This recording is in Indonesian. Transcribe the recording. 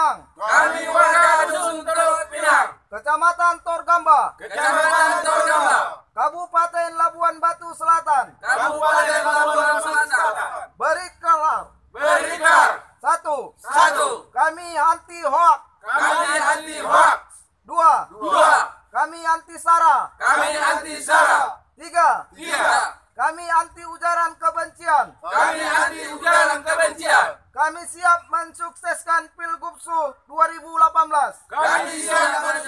Pinang, Kami warga Dusun Teluk Pinang, Kecamatan Torgamba, Kecamatan Torgamba, Kabupaten Labuan Batu Selatan, Kabupaten Labuan Selatan, berikrar berikat satu, satu, kami anti hoax, kami anti hoax, dua, dua, kami anti sara, kami anti sara, tiga, tiga, kami anti ujaran kebencian, kami anti ujaran kebencian, kami siap mensukseskan Pilgubsu 2018. kami siap